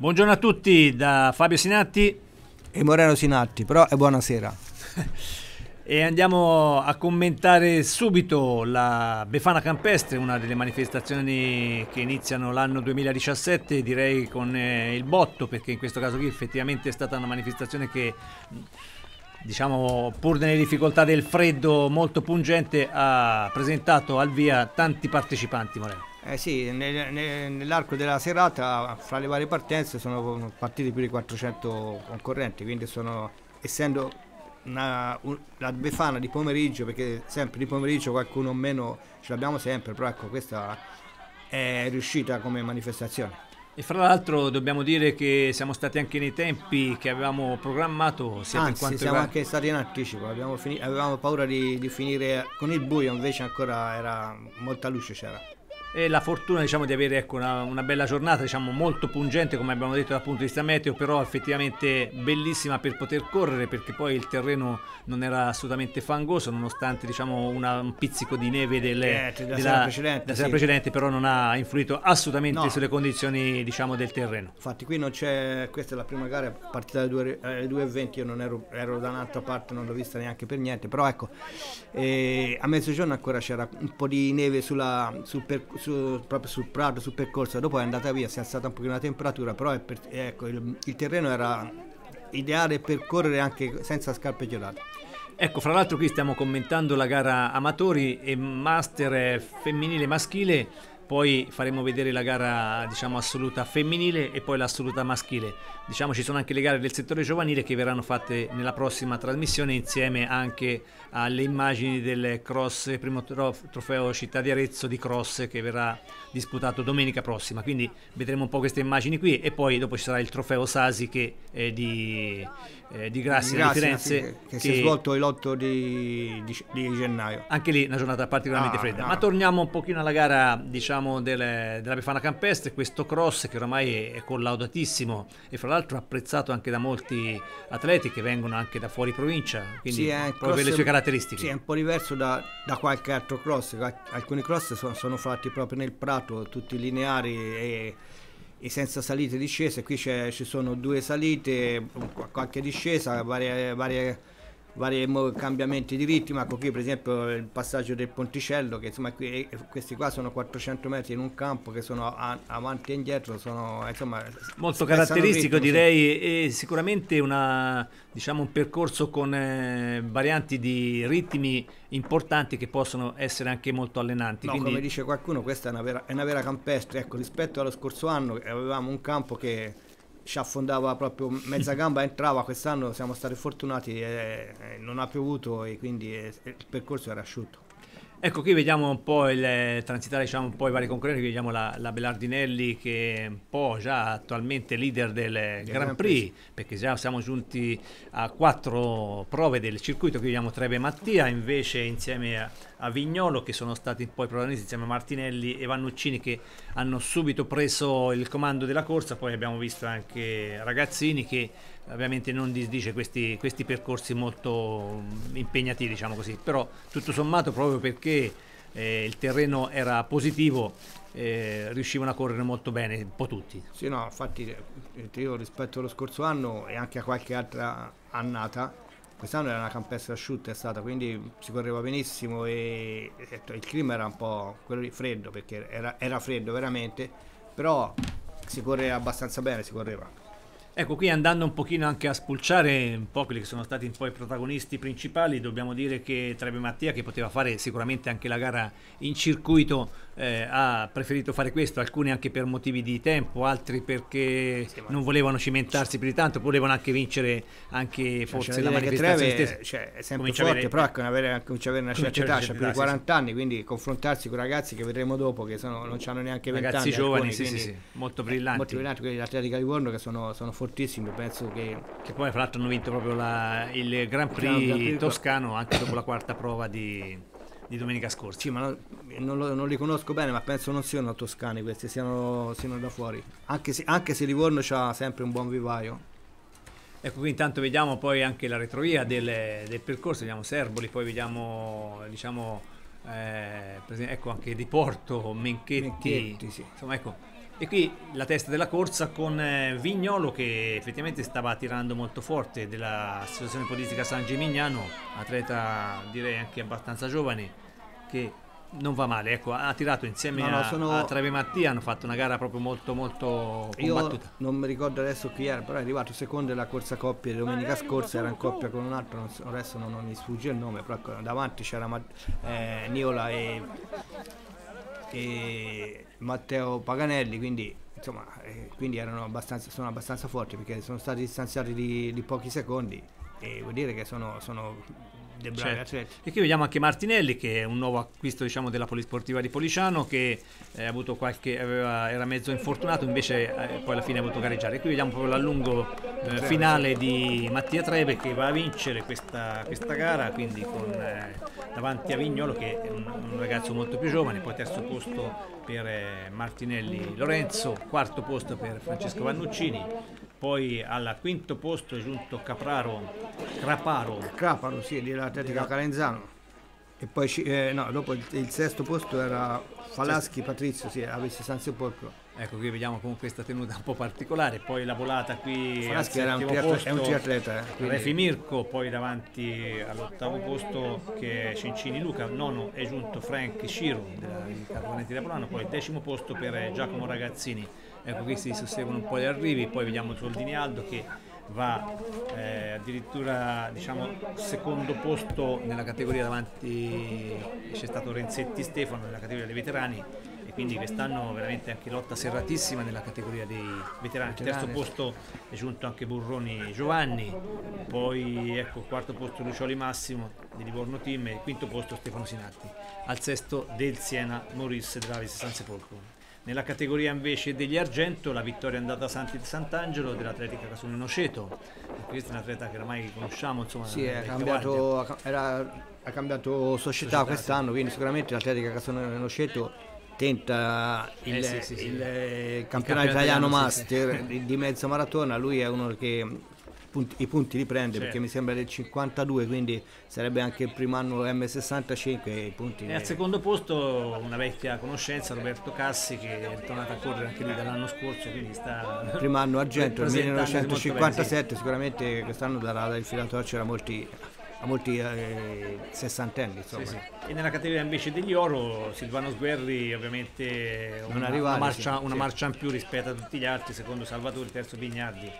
Buongiorno a tutti da Fabio Sinatti e Moreno Sinatti, però è buonasera. e andiamo a commentare subito la Befana Campestre, una delle manifestazioni che iniziano l'anno 2017, direi con eh, il botto, perché in questo caso qui effettivamente è stata una manifestazione che diciamo pur nelle difficoltà del freddo molto pungente ha presentato al via tanti partecipanti Moreno. Eh sì, nel, nel, nell'arco della serata fra le varie partenze sono partiti più di 400 concorrenti, quindi sono, essendo una, un, la Befana di pomeriggio, perché sempre di pomeriggio qualcuno o meno ce l'abbiamo sempre, però ecco questa è riuscita come manifestazione. E fra l'altro dobbiamo dire che siamo stati anche nei tempi che avevamo programmato. Sia Anzi, siamo riguarda... anche stati in anticipo, fini... avevamo paura di, di finire con il buio, invece ancora era molta luce c'era e la fortuna diciamo, di avere ecco, una, una, bella giornata diciamo, molto pungente come abbiamo detto dal punto di vista meteo però effettivamente bellissima per poter correre perché poi il terreno non era assolutamente fangoso nonostante diciamo, una, un pizzico di neve delle, eh, della, sera, precedente, della sì. precedente, però non ha influito assolutamente no. sulle condizioni diciamo, del terreno infatti qui non c'è questa è la prima gara partita alle 2.20 io non ero, ero, da un'altra parte non l'ho vista neanche per niente però ecco eh, a mezzogiorno ancora c'era un po' di neve sulla, sul percorso su, proprio sul prato, sul percorso, dopo è andata via, si è alzata un pochino la temperatura, però per, ecco, il, il, terreno era ideale per correre anche senza scarpe gelate. Ecco, fra l'altro qui stiamo commentando la gara amatori e master femminile maschile poi faremo vedere la gara diciamo, assoluta femminile e poi l'assoluta maschile. Diciamo ci sono anche le gare del settore giovanile che verranno fatte nella prossima trasmissione insieme anche alle immagini del cross primo trofeo città di Arezzo di cross che verrà disputato domenica prossima. Quindi vedremo un po' queste immagini qui e poi dopo ci sarà il trofeo Sasi che è di, eh, di Grassi, di Firenze che, che, si è svolto l'8 di, di, di, gennaio. Anche lì una giornata particolarmente ah, fredda. No. Ma torniamo un pochino alla gara diciamo delle, della Befana Campestre, questo cross che ormai è collaudatissimo e fra l'altro apprezzato anche da molti atleti che vengono anche da fuori provincia, quindi sì, proprio per le sue caratteristiche. Sì, è un po' diverso da, da qualche altro cross, alcuni cross sono, sono fatti proprio nel prato, tutti lineari e e senza salite e discese, qui ci sono due salite, qualche discesa, varie, varie vari cambiamenti di ritmo, ecco qui per esempio il passaggio del ponticello che insomma qui, questi qua sono 400 metri in un campo che sono a, avanti e indietro, sono insomma molto caratteristico ritmo, direi sì. e sicuramente una, diciamo, un percorso con eh, varianti di ritmi importanti che possono essere anche molto allenanti. No, Quindi... come dice qualcuno questa è una vera, è una vera campestre, ecco rispetto allo scorso anno avevamo un campo che ci affondava proprio mezza gamba, entrava, quest'anno siamo stati fortunati e, e non ha piovuto e quindi il percorso era asciutto. Ecco, qui vediamo un po' il transitare diciamo, un po' i vari concorrenti, vediamo la, la Bellardinelli che è un po' già attualmente leader del Grand, Grand Prix, Prix, perché già siamo giunti a quattro prove del circuito, qui vediamo Treve e Mattia, invece insieme a, a Vignolo che sono stati poi protagonisti insieme a Martinelli e Vannuccini che hanno subito preso il comando della corsa, poi abbiamo visto anche Ragazzini che ovviamente non disdice questi, questi percorsi molto impegnativi, diciamo così, però tutto sommato proprio perché eh, il terreno era positivo eh, riuscivano a correre molto bene, un po' tutti. Sì, no, infatti eh, io rispetto allo scorso anno e anche a qualche altra annata, quest'anno era una campestre asciutta è stata, quindi si correva benissimo e, e il clima era un po' quello di freddo, perché era, era freddo veramente, però si correva abbastanza bene, si correva. Ecco, qui andando un pochino anche a spulciare un po' quelli che sono stati un po' i protagonisti principali, dobbiamo dire che Treve Mattia, che poteva fare sicuramente anche la gara in circuito, eh, ha preferito fare questo, alcuni anche per motivi di tempo, altri perché sì, non volevano cimentarsi più di tanto, volevano anche vincere anche forse cioè, la manifestazione Treve, stessa. Cioè, è sempre comincia forte, avere, però ecco, avere, comincia ad avere una certa età, ha più di 40 anni, quindi confrontarsi con ragazzi che vedremo dopo, che sono, non hanno neanche 20 ragazzi anni. Ragazzi giovani, sì, sì, sì, molto brillanti. Molto brillanti, quelli dell'Atletica Livorno che sono, sono fortissimi, penso che... Che poi fra l'altro hanno vinto proprio la, il Grand Prix, Grand Prix toscano anche dopo la quarta prova di di domenica scorsa. Sì, ma no, non, lo, non, li conosco bene, ma penso non siano toscani questi, siano, siano da fuori. Anche se, anche se Livorno ha sempre un buon vivaio. Ecco, qui intanto vediamo poi anche la retrovia del, del percorso, vediamo Serboli, poi vediamo, diciamo, eh, ecco anche di Porto, Menchetti, Menchetti sì. insomma ecco, E qui la testa della corsa con eh, Vignolo che effettivamente stava tirando molto forte della situazione politica San Gimignano, atleta direi anche abbastanza giovane, che non va male, ecco, ha tirato insieme no, no, sono... a, Treve Mattia, hanno fatto una gara proprio molto molto combattuta. Io non mi ricordo adesso chi era, però è arrivato secondo nella corsa coppia domenica scorsa, era in coppia con un altro, adesso non, non mi sfugge il nome, però ecco, davanti c'era eh, Niola e e Matteo Paganelli, quindi, insomma, eh, quindi abbastanza, sono abbastanza forti perché sono stati distanziati di, di pochi secondi e vuol dire che sono, sono dei bravi certo. atleti. E qui vediamo anche Martinelli che è un nuovo acquisto diciamo, della Polisportiva di Policiano che eh, avuto qualche, aveva, era mezzo infortunato invece eh, poi alla fine ha voluto gareggiare. E qui vediamo proprio l'allungo eh, finale di Mattia Treve che va a vincere questa, questa gara quindi con, eh, davanti a Vignolo che è un, un, ragazzo molto più giovane, poi terzo posto per eh, Martinelli Lorenzo, quarto posto per Francesco Vannuccini, poi al quinto posto è giunto Capraro, Craparo. Craparo, sì, dell'Atletica Calenzano. E poi eh, no, dopo il, il, sesto posto era Falaschi Patrizio, sì, avesse San Sepolcro. Ecco, qui vediamo comunque questa tenuta un po' particolare, poi la volata qui era un posto, è un triatleta. Eh, Refi Mirko, poi davanti all'ottavo posto che è Cincini Luca, nono è giunto Frank Sciro dei Carbonetti da Polano, poi decimo posto per Giacomo Ragazzini ecco qui si susseguono un po' gli arrivi poi vediamo Soldini Aldo che va eh, addirittura diciamo secondo posto nella categoria davanti c'è stato Renzetti Stefano nella categoria dei veterani e quindi quest'anno veramente anche lotta serratissima nella categoria dei veterani. Al terzo posto è giunto anche Burroni Giovanni, poi ecco quarto posto Lucioli Massimo di Livorno Team e quinto posto Stefano Sinatti. Al sesto del Siena Maurice Dravis San Sepolcro. Nella categoria invece degli argento la vittoria è andata a Santi Sant'Angelo dell'Atletica Casone Noceto. Questo è un atleta che ormai conosciamo, insomma, sì, ha cambiato, era, ha cambiato, società, società quest'anno, sì. quindi sicuramente l'Atletica Casone Noceto tenta il, eh sì, sì, il, il campionato italiano master di mezza maratona, lui è uno che punti, i punti li prende certo. perché mi sembra del 52 quindi sarebbe anche il primo anno M65 i punti e al secondo posto una vecchia conoscenza Roberto Cassi che è tornato a correre anche lui dall'anno scorso quindi sta il primo anno argento nel 1957 bene, sicuramente quest'anno darà il filatore c'era molti a molti eh, sessantenni insomma. Sì, sì. e nella categoria invece degli oro Silvano Sguerri ovviamente una, una, marcia, una marcia in più rispetto a tutti gli altri secondo Salvatore terzo Bignardi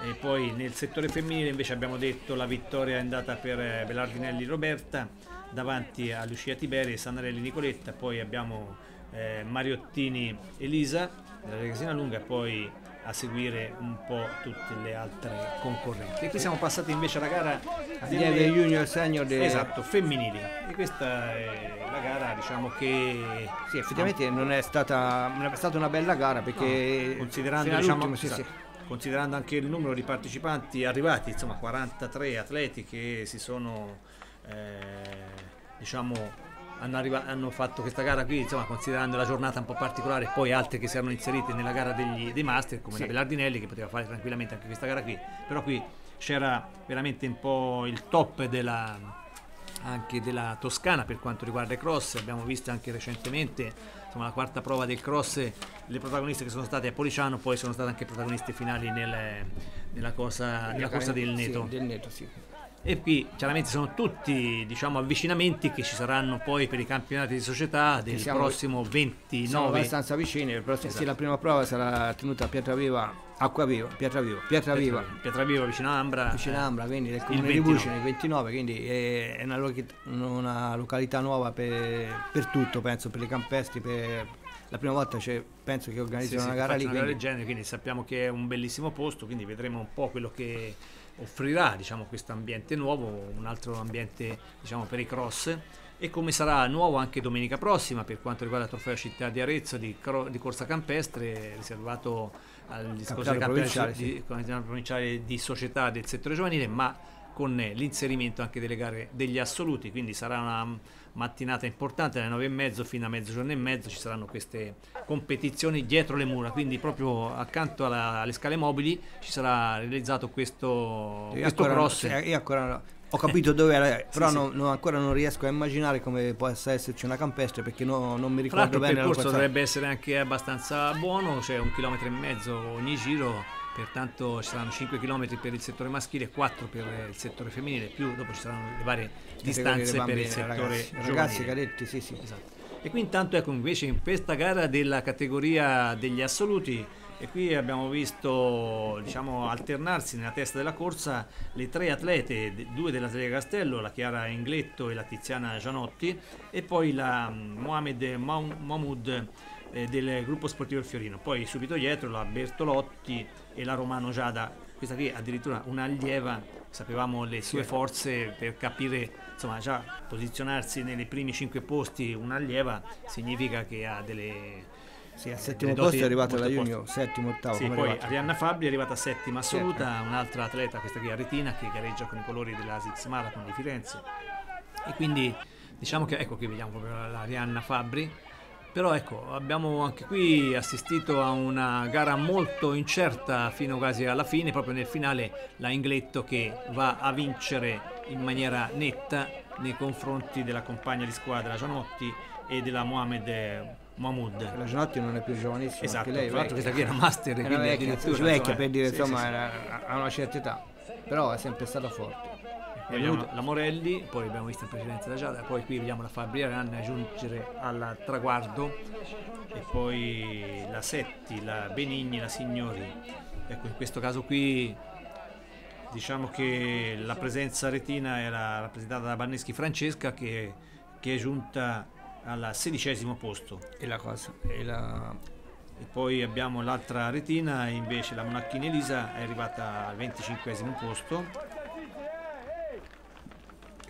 e poi nel settore femminile invece abbiamo detto la vittoria è andata per eh, Belardinelli Roberta davanti a Lucia Tiberi e Sanarelli Nicoletta, poi abbiamo eh, Mariottini Elisa della Regasina Lunga e poi a seguire un po' tutte le altre concorrenti. E qui siamo passati invece alla gara delle delle Junior Senior de... esatto, femminili. E questa è la gara, diciamo che sì, effettivamente no. non, è stata, non è stata una bella gara perché no, considerando diciamo, sì, sì considerando anche il numero di partecipanti arrivati, insomma 43 atleti che si sono, eh, diciamo, hanno, arriva- hanno, fatto questa gara qui, insomma, considerando la giornata un po' particolare, e poi altre che si erano inserite nella gara degli, dei master, come sì. la Bellardinelli, che poteva fare tranquillamente anche questa gara qui, però qui c'era veramente un po' il top della, anche della Toscana per quanto riguarda i cross, abbiamo visto anche recentemente insomma, la quarta prova del cross, le protagoniste che sono state a Policiano poi sono state anche protagoniste finali nel, nella, cosa, nella corsa del Neto. Sì, del Neto sì. E qui chiaramente sono tutti diciamo, avvicinamenti che ci saranno poi per i campionati di società del siamo, prossimo 29. Siamo abbastanza vicini, esatto. sì, la prima prova sarà tenuta a Pietraviva, Acquaviva, Pietraviva, Pietraviva. Pietraviva vicino a Ambra. Vicino a Ambra, quindi del comune di Bucine, il 29, quindi è una, una località nuova per, per, tutto, penso, per le campestri, per, la prima volta penso che organizzino sì, una gara lì. Una gara del genere, quindi sappiamo che è un bellissimo posto, quindi vedremo un po' quello che offrirà diciamo, questo ambiente nuovo, un altro ambiente diciamo, per i cross. E come sarà nuovo anche domenica prossima per quanto riguarda il trofeo città di Arezzo di, di corsa campestre riservato al discorso del campionato provinciale di società del settore giovanile ma con l'inserimento anche delle gare degli assoluti. Quindi sarà una mattinata importante alle 9 e mezzo fino a mezzogiorno e mezzo ci saranno queste competizioni dietro le mura. Quindi proprio accanto alla, alle scale mobili ci sarà realizzato questo, questo ancora, cross. io ancora ho capito dove era, però sì, non, non, ancora non riesco a immaginare come possa esserci una campestre perché no, non mi ricordo bene. Il percorso dovrebbe essere anche abbastanza buono, cioè un chilometro e mezzo ogni giro, pertanto ci saranno 5 km per il settore maschile e 4 per il settore femminile, più dopo ci saranno le varie distanze bambini, per il settore ragazzi, ragazzi cadetti, sì sì. Esatto. E qui intanto ecco invece in questa gara della categoria degli assoluti e qui abbiamo visto diciamo, alternarsi nella testa della corsa le tre atlete, due dell'Atletica Castello, la Chiara Ingletto e la Tiziana Gianotti e poi la mm, Mohamed Mahmoud eh, del gruppo sportivo Il Fiorino, poi subito dietro la Bertolotti e la Romano Giada, questa qui addirittura un'allieva, sapevamo le sue forze per capire, insomma già posizionarsi nei primi cinque posti un'allieva significa che ha delle sì, al settimo posto è arrivata la Junior, settimo, ottavo. Sì, poi Arianna Fabri è arrivata settima assoluta, certo. un'altra atleta, questa qui è Retina, che gareggia con i colori dell'Asics Marathon di Firenze. E quindi diciamo che, ecco qui vediamo proprio l'Arianna Fabri, però ecco, abbiamo anche qui assistito a una gara molto incerta fino quasi alla fine, proprio nel finale la Ingletto che va a vincere in maniera netta nei confronti della compagna di squadra Gianotti e della Mohamed Mahmoud. La Gianotti non è più giovanissima esatto, lei, tra l'altro questa qui era master, era vecchia, vecchia per dire, sì, insomma, sì, era, ha una certa età, però è sempre stata forte. Vediamo la Morelli, poi abbiamo visto in precedenza la Giada, poi qui vediamo la Fabri Aranna giungere al traguardo e poi la Setti, la Benigni, la Signori. Ecco, in questo caso qui diciamo che la presenza retina era rappresentata da Banneschi Francesca che, che è giunta al sedicesimo posto. E la cosa? E, la... e poi abbiamo l'altra retina, invece la Monacchini Elisa è arrivata al venticinquesimo posto.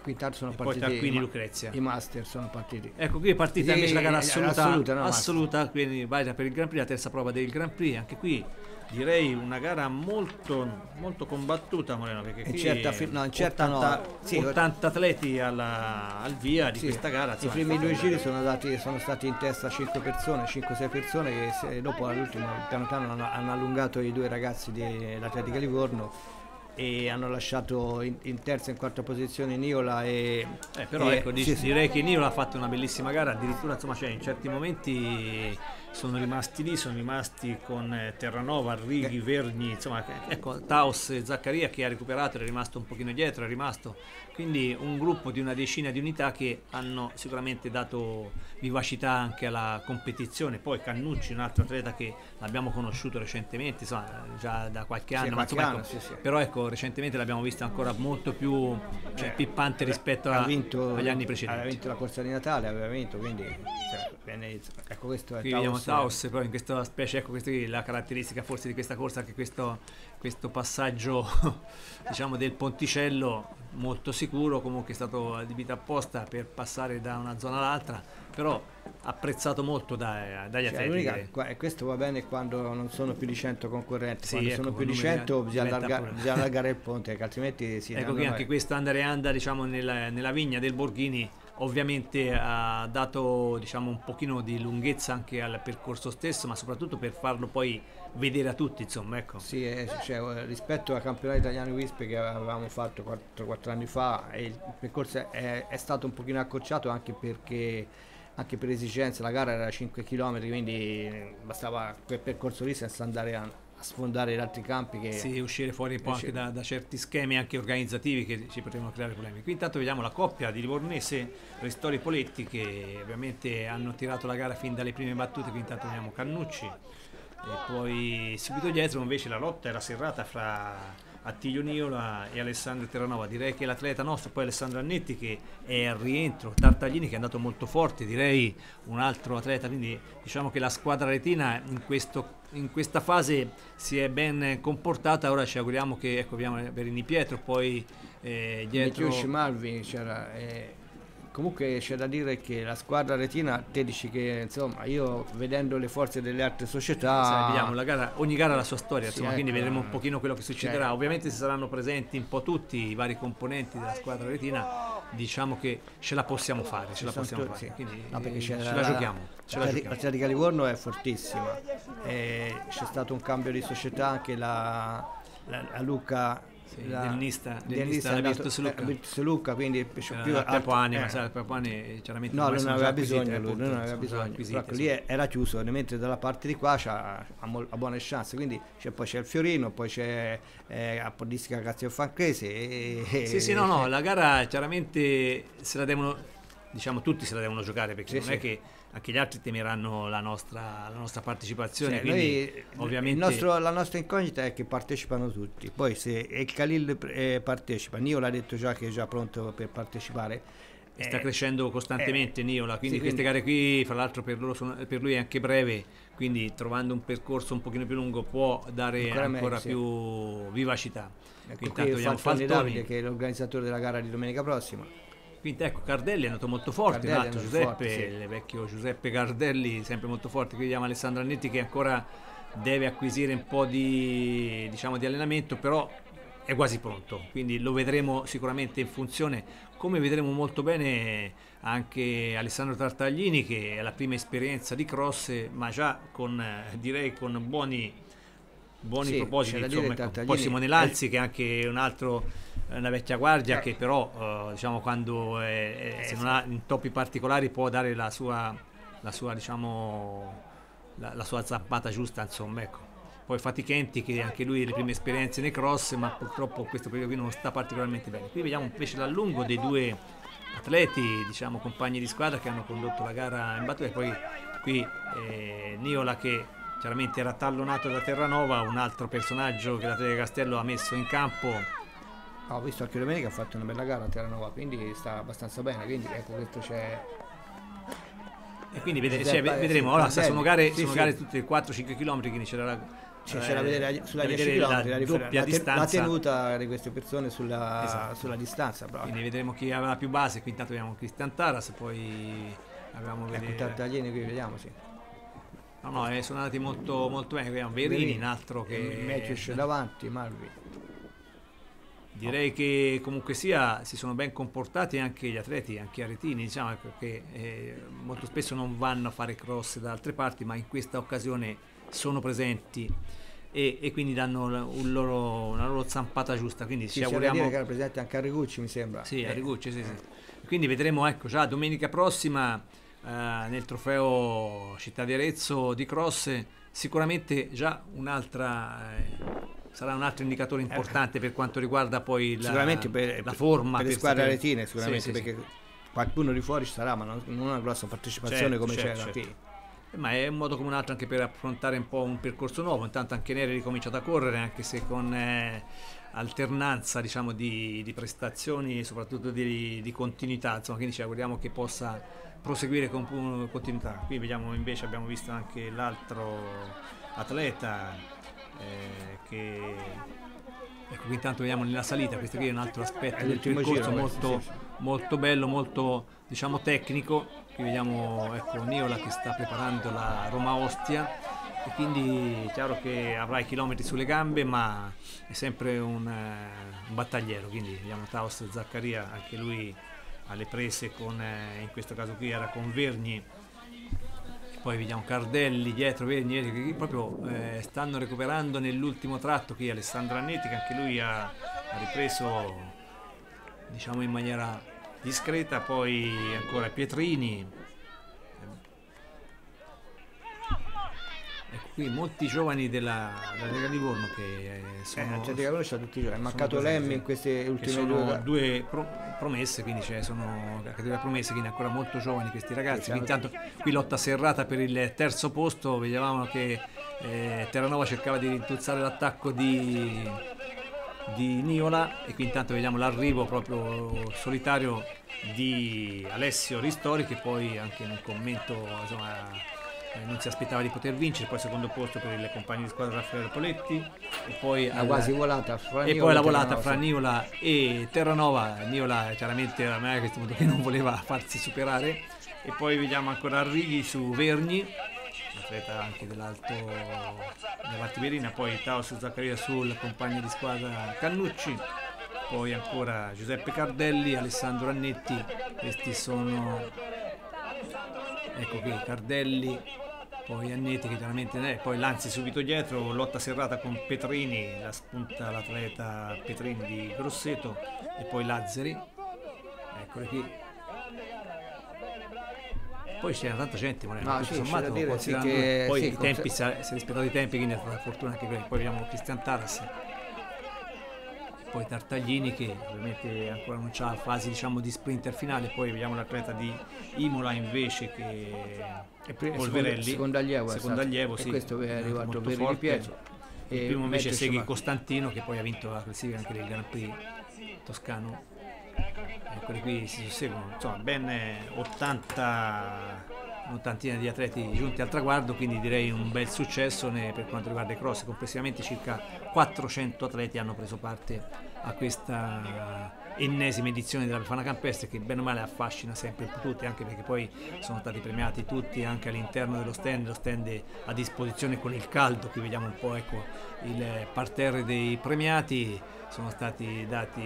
Qui intanto sono e partiti poi Tarquini Lucrezia. I master sono partiti. Ecco, qui è partita invece la gara assoluta, assoluta, no, assoluta quindi vai per il Grand Prix, la terza prova del Grand Prix, anche qui direi una gara molto, molto combattuta Moreno perché in certa, no, certa 80, no. sì, 80 atleti alla, al via di sì, questa gara i primi due giri sono, dati, sono, stati in testa 5 persone 5-6 persone che dopo all'ultimo piano piano hanno, hanno allungato i due ragazzi dell'Atletica Livorno e hanno lasciato in, in, terza e in quarta posizione Niola e eh, però e, ecco sì, direi che Niola ha fatto una bellissima gara addirittura insomma cioè, in certi momenti sono rimasti lì, sono rimasti con eh, Terranova, Righi, Vergni, insomma, ecco, Taos e Zaccaria che ha recuperato, è rimasto un pochino dietro, è rimasto quindi un gruppo di una decina di unità che hanno sicuramente dato vivacità anche alla competizione. Poi Cannucci, un altro atleta che l'abbiamo conosciuto recentemente, insomma, già da qualche anno, sì, qualche insomma, ecco, sì, sì. però ecco, recentemente l'abbiamo vista ancora molto più cioè, eh, pippante rispetto a, vinto, agli anni precedenti. Aveva vinto la corsa di Natale, aveva vinto, quindi cioè, ecco questo è Taos, Taos, però in questa specie, ecco questa è la caratteristica forse di questa corsa, che questo, questo passaggio diciamo del ponticello molto sicuro, comunque è stato adibito apposta per passare da una zona all'altra, però apprezzato molto dai, dagli cioè, atleti. Che... questo va bene quando non sono più di 100 concorrenti, sì, quando ecco, sono più di 100 bisogna, allarga, bisogna allargare il ponte, altrimenti si... Ecco che anche questo andare anda diciamo, nella, nella vigna del Borghini ovviamente ha dato diciamo, un pochino di lunghezza anche al percorso stesso, ma soprattutto per farlo poi vedere a tutti, insomma, ecco. Sì, eh, cioè, rispetto al campionato italiano WISP che avevamo fatto 4, 4 anni fa, il percorso è, è, stato un pochino accorciato anche perché anche per esigenze la gara era 5 km, quindi bastava quel percorso lì senza andare a, a sfondare gli altri campi. Che sì, uscire fuori un po' anche da, da, certi schemi anche organizzativi che ci potevano creare problemi. Qui intanto vediamo la coppia di Livornese, Ristori Poletti che ovviamente hanno tirato la gara fin dalle prime battute, qui intanto vediamo Cannucci e poi subito dietro invece la lotta era serrata fra Attilio Niola e Alessandro Terranova. Direi che l'atleta nostro, poi Alessandro Annetti che è al rientro, Tartaglini che è andato molto forte, direi un altro atleta, quindi diciamo che la squadra retina in, questo, in questa fase si è ben comportata, ora ci auguriamo che ecco abbiamo Berini Pietro, poi eh, dietro... Mittiusci Malvi c'era... Eh comunque c'è da dire che la squadra retina te dici che insomma io vedendo le forze delle altre società sì, vediamo gara, ogni gara ha la sua storia sì, insomma, ecco, quindi vedremo un pochino quello che succederà. Cioè, ovviamente saranno presenti un po' tutti i vari componenti della squadra retina diciamo che ce la possiamo fare ce la possiamo fare sì. quindi no, perché ce la, la giochiamo ce la, la Atletica Livorno è fortissima e c'è stato un cambio di società anche la, la, la Luca sì, la, del Nista, del Nista, la Virtus Lucca. Virtus Lucca, quindi più più Pepoani, eh. ma sai, Pepoani chiaramente no, non aveva bisogno lui, non aveva bisogno, però lì era chiuso, mentre dalla parte di qua ha, ha buone chance, quindi c'è, poi c'è il Fiorino, poi c'è eh, Apodistica Cazzio Fancrese. E, sì, sì, no, no, la gara chiaramente se la devono, diciamo tutti se la devono giocare perché sì, non sì. è che anche gli altri temeranno la nostra, la nostra partecipazione. Cioè, quindi, noi, ovviamente... nostro, la nostra incognita è che partecipano tutti. Poi se il Khalil eh, partecipa, Nio l'ha detto già che è già pronto per partecipare. Sta eh, crescendo costantemente eh, Niola, quindi sì, queste quindi... gare qui, fra l'altro per, sono, per, lui è anche breve, quindi trovando un percorso un pochino più lungo può dare ancora, ancora più vivacità. Ecco quindi intanto vediamo Faltoni Davide che è l'organizzatore della gara di domenica prossima quindi ecco, Cardelli è andato molto forte, Cardelli l'altro Giuseppe, forte, sì. il vecchio Giuseppe Cardelli, sempre molto forte. Qui vediamo Alessandro Annetti che ancora deve acquisire un po' di, diciamo, di allenamento, però è quasi pronto, quindi lo vedremo sicuramente in funzione, come vedremo molto bene anche Alessandro Tartaglini che è la prima esperienza di cross, ma già con, direi con buoni, buoni sì, propositi, insomma, ecco. poi Simone Lanzi è... che è anche un altro una vecchia guardia eh. che però uh, diciamo quando è, è, se non ha intoppi particolari può dare la sua, la sua diciamo la, la, sua zampata giusta insomma ecco. Poi Fatichenti che anche lui ha le prime esperienze nei cross ma purtroppo questo periodo qui non sta particolarmente bene. Qui vediamo invece l'allungo dei due atleti diciamo compagni di squadra che hanno condotto la gara in battuta e poi qui eh, Niola che chiaramente era tallonato da Terranova un altro personaggio che la Tele Castello ha messo in campo ho visto anche domenica ha fatto una bella gara a Terranova, quindi sta abbastanza bene, quindi ecco questo c'è... E quindi vede, cioè, vedremo, ora sono gare, sì, sono gare tutte 4-5 km, quindi c'era la... Cioè, c'è da vedere sulla 10 km la, la, doppia la, distanza. la tenuta di queste persone sulla, esatto. sulla distanza. Però. Quindi vedremo chi aveva più base. Qui intanto vediamo Cristian Taras, poi abbiamo ecco, vedere... Tartaglieni qui vediamo, sì. No, no, eh, sono andati molto, molto bene. Vediamo Verini, un altro che... Mecic davanti, Marvi. Direi che comunque sia si sono ben comportati anche gli atleti, anche aretini, diciamo che eh, molto spesso non vanno a fare cross da altre parti, ma in questa occasione sono presenti e, e quindi danno loro, una loro zampata giusta. Quindi sì, ci auguriamo... dire che era presente anche Arrigucci, mi sembra. Sì, eh. Arrigucci, sì, sì. Quindi vedremo, ecco, già domenica prossima eh, nel trofeo Città di Arezzo di cross sicuramente già un'altra... Eh, sarà un altro indicatore importante per quanto riguarda poi la, sicuramente per, la forma. Per, le squadre aretine, sicuramente sì, sì, perché sì. qualcuno di fuori ci sarà, ma non, non una grossa partecipazione certo, come certo, c'era certo. Eh, ma è un modo come un altro anche per affrontare un po' un percorso nuovo. Intanto anche Neri ricomincia a correre, anche se con eh, alternanza diciamo, di, di, prestazioni e soprattutto di, di, continuità. Insomma, quindi ci auguriamo che possa proseguire con continuità. Qui vediamo invece abbiamo visto anche l'altro atleta eh, che ecco qui intanto vediamo nella salita questo qui è un altro aspetto del percorso molto, molto bello molto diciamo tecnico. Qui vediamo ecco Niola che sta preparando la Roma Ostia. E quindi è chiaro che avrà i chilometri sulle gambe ma è sempre un, eh, un battagliero. Quindi vediamo Taos Zaccaria anche lui alle prese con eh, in questo caso qui era con Verni poi vediamo Cardelli dietro, vedi, che proprio eh, stanno recuperando nell'ultimo tratto qui Alessandro Annetti che anche lui ha, ha ripreso diciamo in maniera discreta, poi ancora Pietrini, qui molti giovani della, della Lega Livorno che eh, sono... Eh, Lega conosce tutti i giovani, è mancato Lemmi in queste ultime due... due pro, promesse, quindi cioè, sono categoria promesse, quindi ancora molto giovani questi ragazzi. Sì, intanto qui lotta serrata per il terzo posto, vedevamo che eh, Terranova cercava di rintuzzare l'attacco di, di Niola e qui intanto vediamo l'arrivo proprio solitario di Alessio Ristori che poi anche in un commento insomma eh, non si aspettava di poter vincere, poi secondo posto per il compagno di squadra Raffaele Poletti e poi, la quasi volata fra e poi la volata fra Niola e Terranova, Niola chiaramente a me questo modo che non voleva farsi superare. E poi vediamo ancora Arrighi su Verni atleta anche dell'Alto della poi Taos Zaccaria sul compagno di squadra Cannucci. Poi ancora Giuseppe Cardelli, Alessandro Annetti, questi sono ecco qui Cardelli poi Annetti che chiaramente è, poi Lanzi subito dietro, lotta serrata con Petrini, la spunta l'atleta Petrini di Grosseto e poi Lazzari, eccole qui. Poi c'era tanta gente, Moreno, No, sì, sommato, dire, sì, che- poi sì, i tempi, si è rispettato i tempi, quindi è stata fortuna anche quella. Poi abbiamo Cristian Taras, poi Tartaglini che ovviamente ancora non c'ha fasi diciamo di sprinter finale, poi vediamo l'atleta di Imola invece che E pre- Polverelli, secondo allievo è secondo stato. allievo, E sì, questo è arrivato per il forte. Pietro. Il e primo invece Schumacher- Costantino che poi ha vinto la classifica anche del Grand Prix toscano. Eccoli qui si susseguono, insomma ben eh, 80 un'ottantina di atleti giunti al traguardo, quindi direi un bel successo per quanto riguarda i cross. Complessivamente circa 400 atleti hanno preso parte a questa ennesima edizione della Befana Campestre che bene o male affascina sempre tutti, anche perché poi sono stati premiati tutti anche all'interno dello stand, lo stand è a disposizione con il caldo, qui vediamo un po' ecco, il parterre dei premiati, sono stati dati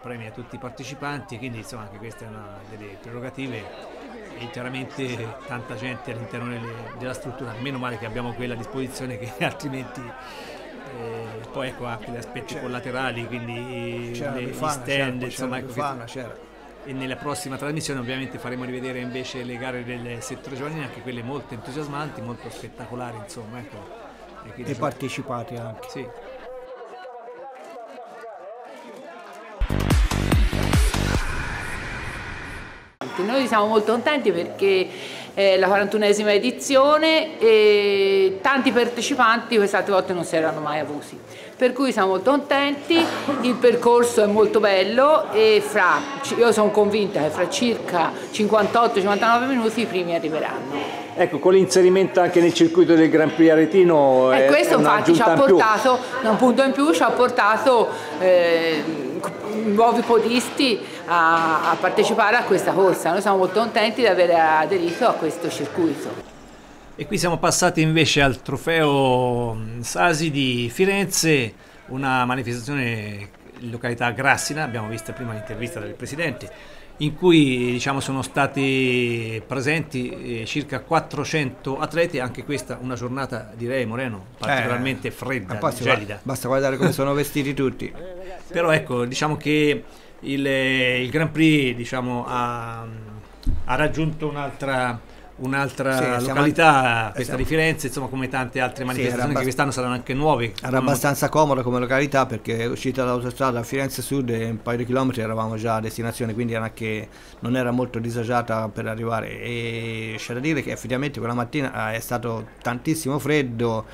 premi a tutti i partecipanti, quindi insomma anche questa è una delle prerogative chiaramente tanta gente all'interno delle- della struttura, meno male che abbiamo quella a disposizione che altrimenti eh, poi ecco anche gli aspetti C'era- collaterali, quindi c'era le, la gli Befana, stand, c'era, insomma c'era la ecco, Befana, c'era. e nella prossima trasmissione ovviamente faremo rivedere invece le gare del settore giovanile, anche quelle molto entusiasmanti, molto spettacolari, insomma, ecco. E E partecipati anche. sì. Noi siamo molto contenti perché è la 41esima edizione e tanti partecipanti queste altre volte non si erano mai avuti. Per cui siamo molto contenti, il percorso è molto bello e fra, io sono convinta che fra circa 58-59 minuti i primi arriveranno. Ecco, con l'inserimento anche nel circuito del Grand Prix Aretino E questo infatti ci ha portato, da un punto in più, ci ha portato eh, nuovi podisti a, a partecipare a questa corsa. Noi siamo molto contenti di aver aderito a questo circuito. E qui siamo passati invece al trofeo Sasi di Firenze, una manifestazione in località Grassina, abbiamo visto prima l'intervista del presidente, in cui diciamo, sono stati presenti eh, circa 400 atleti, anche questa una giornata direi Moreno particolarmente Eh, fredda, gelida. Basta guardare come sono vestiti tutti. Però ecco, diciamo che il, il Grand Prix diciamo, ha, ha raggiunto un'altra, un'altra Sì, località, questa siamo- di Firenze, insomma come tante altre manifestazioni che abbast- quest'anno saranno anche nuove. Era abbastanza comodo come località perché uscita dall'autostrada a Firenze Sud e un paio di chilometri eravamo già a destinazione, quindi era anche, non era molto disagiata per arrivare. E c'è da dire che effettivamente quella mattina è stato tantissimo freddo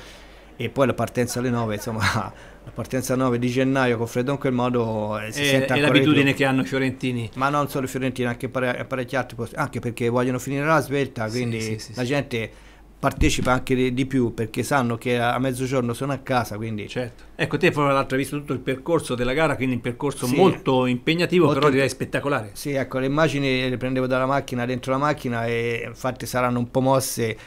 e poi la partenza alle 9, insomma, la partenza alle 9 di gennaio con freddo in quel modo eh, si È, sente è l'abitudine che hanno i fiorentini. Ma non solo i fiorentini, anche pare- parecchi altri posti, anche perché vogliono finire la svelta, quindi sì, sì, la sì. gente partecipa anche di, di più perché sanno che a mezzogiorno sono a casa, quindi Certo. Ecco, te fra l'altro hai visto tutto il percorso della gara, quindi un percorso molto impegnativo, Molto però direi spettacolare. Sì, ecco, le immagini le prendevo dalla macchina, dentro la macchina e infatti saranno un po' mosse.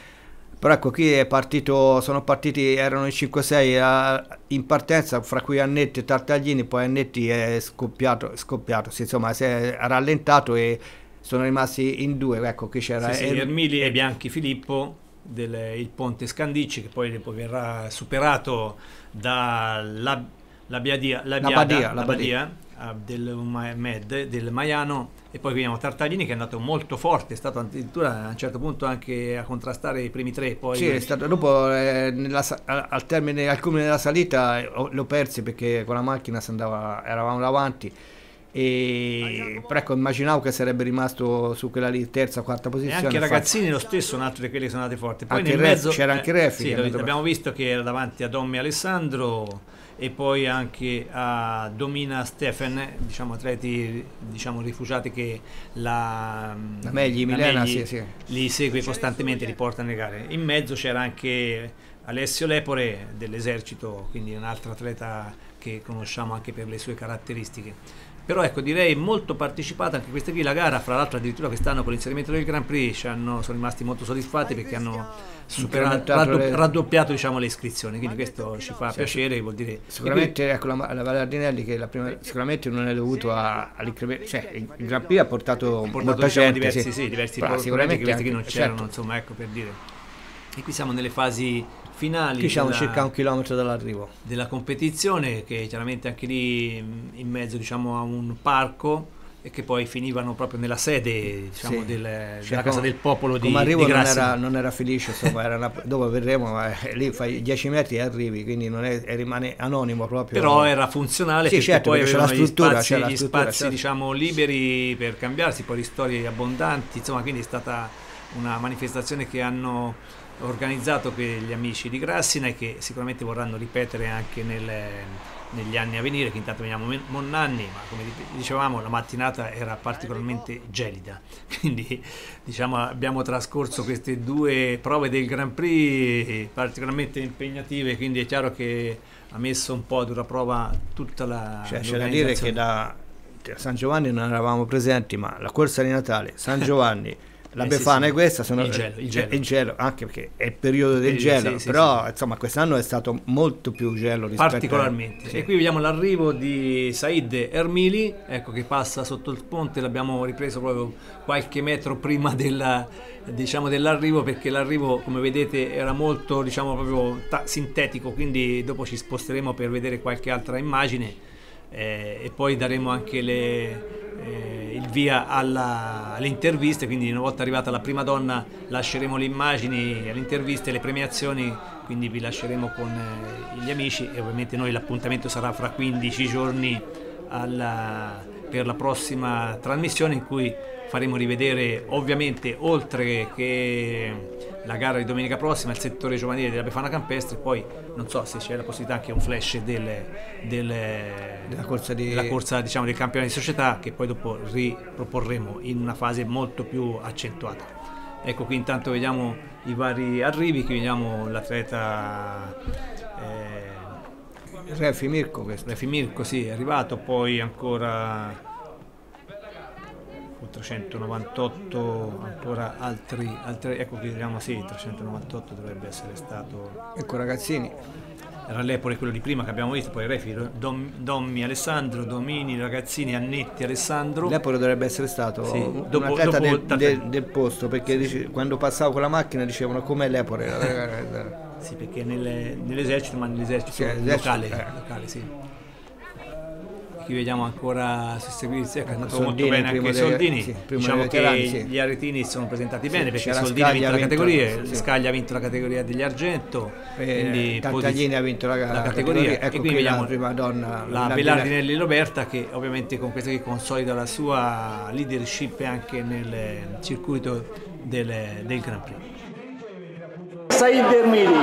Però ecco, qui è partito, sono partiti, erano in 5-6 a- in partenza, fra cui Annetti e Tartaglini, poi Annetti è scoppiato, scoppiato sì, insomma, si è rallentato e sono rimasti in due. Ecco, qui c'era Sì, sì, Er- Ermili e Bianchi Filippo del il ponte Scandicci che poi, verrà superato dalla la Biadia, la La Badia, la la Badia, ah, del Med, del Maiano e poi vediamo Tartaglini che è andato molto forte, è stato addirittura a un certo punto anche a contrastare i primi tre, poi Sì, è stato, dopo eh, nella al termine, al culmine della salita eh, ho- l'ho persi perché con la macchina si andava, eravamo davanti. E, però ecco, immaginavo che sarebbe rimasto su quella lì, terza, quarta E posizione. anche i infatti- ragazzini lo stesso, un altro di quelli che sono andati forti. Poi Anche nel Ref- mezzo c'era anche Refi sì, lo- andato- abbiamo visto che era davanti a Dommi Alessandro e poi anche a Domina Stefan, diciamo atleti diciamo rifugiati che la, La Megli, Milena, sì, sì. li segue costantemente, li porta nelle gare. In mezzo c'era anche Alessio Lepore dell'esercito, quindi un altro atleta che conosciamo anche per le sue caratteristiche. Però ecco, direi molto partecipata anche questa qui, la gara, fra l'altro addirittura quest'anno con l'inserimento del Grand Prix ci hanno- sono rimasti molto soddisfatti perché hanno superato, raddoppiato diciamo, le iscrizioni, quindi questo ci fa piacere, vuol dire... Sicuramente ecco, la, la Vallardinelli che la prima, sicuramente non è dovuto all'incremento, cioè il Grand Prix ha portato, portato molta diciamo, gente, diversi, sì. sì, diversi Però prodotti che questi qui non c'erano, certo. insomma, ecco per dire. E qui siamo nelle fasi finali. Qui siamo della, circa un chilometro dall'arrivo. Della competizione, che chiaramente anche lì in mezzo diciamo, a un parco e che poi finivano proprio nella sede diciamo, sì. del, cioè, della Casa del Popolo di, come arrivo di non era, non era, felice, insomma, era una, dove vedremo, eh, lì fai 10 metri e arrivi, quindi non è, rimane anonimo proprio. Però era funzionale sì, perché certo, poi c'è la struttura, gli spazi, la gli struttura, spazi certo. diciamo, liberi per cambiarsi, poi ristori abbondanti, insomma quindi è stata una manifestazione che hanno organizzato per gli amici di Grassina e che sicuramente vorranno ripetere anche nelle negli anni a venire, che intanto veniamo Monnanni, ma come dicevamo la mattinata era particolarmente gelida, quindi diciamo, abbiamo trascorso queste due prove del Grand Prix particolarmente impegnative, quindi è chiaro che ha messo un po' ad una prova tutta la... Cioè, c'è da dire che da San Giovanni non eravamo presenti, ma la corsa di Natale, San Giovanni... La Eh, Befana sì, sì. e questa sono Il gelo, il gelo. il gelo, anche perché è il periodo del Il- gelo, sì, sì, però insomma quest'anno è stato molto più gelo rispetto a- particolarmente. sì. E qui vediamo l'arrivo di Said Ermili, ecco che passa sotto il ponte, l'abbiamo ripreso proprio qualche metro prima della- diciamo, dell'arrivo perché l'arrivo come vedete era molto diciamo proprio ta- sintetico, quindi dopo ci sposteremo per vedere qualche altra immagine eh, e poi daremo anche le- eh, il via alla- alle interviste, quindi una volta arrivata la prima donna lasceremo le immagini, le interviste, le premiazioni, quindi vi lasceremo con eh, gli amici e ovviamente noi l'appuntamento sarà fra 15 giorni alla- per la prossima trasmissione in cui faremo rivedere ovviamente oltre che la gara di domenica prossima il settore giovanile della Befana Campestre poi non so se c'è la possibilità anche un flash del, del- Della corsa di- della corsa, diciamo, del campionato di società che poi dopo riproporremo in una fase molto più accentuata ecco qui intanto vediamo i vari arrivi qui vediamo l'atleta eh, Refi Mirko questo. Refi Mirko sì, è arrivato, poi ancora 398 ancora altri, altri ecco qui vediamo sì 398 dovrebbe essere stato Ecco ragazzini, era l'Epore quello di prima che abbiamo visto poi Refi Dom- Dommi Alessandro Domini Ragazzini Annetti Alessandro l'Epore dovrebbe essere stato Sì, un dopo- atleta dopo- del, del- del posto perché dice- quando passavo con la macchina dicevano com'è l'Epore. sì perché nelle- nell'esercito ma nell'esercito Sì, locale, eh. locale sì qui vediamo ancora susseguirsi ecco, è andato molto Soldini, bene anche i dei- soldini sì, diciamo che veterani, sì. gli aretini si sono presentati bene perché Soldini ha vinto la ha vinto- categoria sì. Scaglia ha vinto la categoria degli argento quindi Eh, Tartaglini ha vinto la, la categoria categoria. e Ecco qui qui vediamo la prima donna la. Belardinelli Roberta che ovviamente con questa qui consolida la sua leadership anche nel circuito del, del Grand Prix Said Ermili,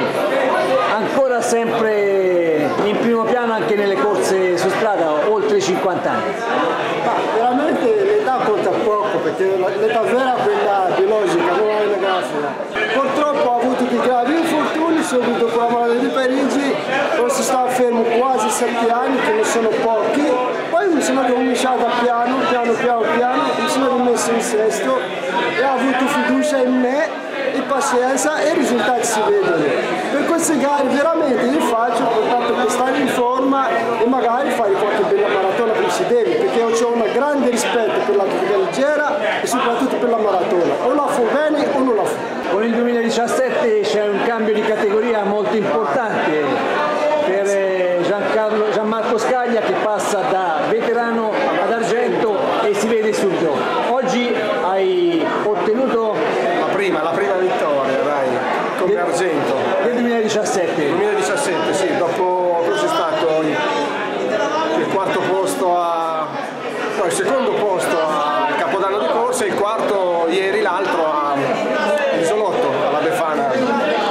ancora sempre in primo piano anche nelle corse su strada, oltre i 50 anni. Ma veramente l'età conta poco perché la- l'età vera è quella biologica, non è anagrafica. Purtroppo ho avuto dei gravi infortuni subito dopo la malattia di Parigi, forse stavo fermo quasi sette anni, che non sono pochi. Poi mi sono cominciato a piano, piano, piano, piano, mi sono rimesso in sesto e ho avuto fiducia in me pazienza e i risultati si vedono. Per queste gare veramente io faccio tanto per stare in forma e magari fare qualche bella maratona come si deve, perché ho un grande rispetto per l'attività leggera e soprattutto per la maratona. O la fa bene o non la fa. Con il 2017 c'è un cambio di categoria molto importante per eh, Giancarlo, Gianmarco Scaglia che passa da veterano ad argento e si vede subito. Oggi hai ottenuto La prima, la prima vittoria, dai, come argento. nel 2017 2017, sì, dopo cosa è stato il, il quarto posto a no, il secondo posto a Capodanno di corsa e il quarto ieri l'altro a Isolotto, alla Befana.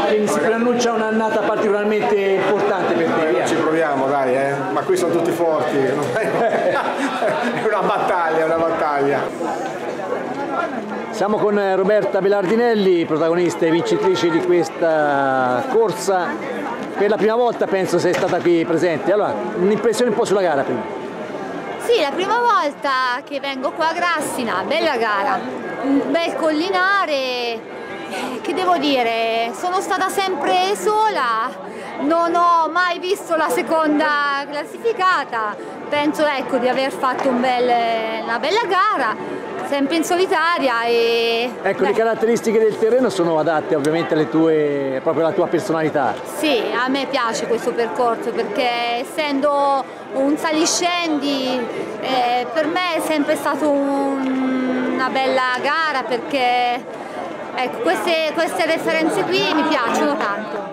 quindi si preannuncia un'annata particolarmente importante per te. via. Ci proviamo, dai, eh. ma qui sono tutti forti. è una battaglia, è una battaglia. Siamo con eh, Roberta Belardinelli, protagonista e vincitrice di questa corsa. Per la prima volta penso sei stata qui presente. Allora, un'impressione un po' sulla gara prima. Sì, la prima volta che vengo qua a Grassina, bella gara, un bel collinare, che devo dire, sono stata sempre sola, non ho mai visto la seconda classificata, penso ecco di aver fatto un bel- una bella gara, sempre in solitaria e... Ecco, beh. le caratteristiche del terreno sono adatte ovviamente alle tue, proprio alla tua personalità. Sì, a me piace questo percorso perché essendo un saliscendi eh, per me è sempre stata un, una bella gara perché ecco, queste, queste referenze qui mi piacciono tanto.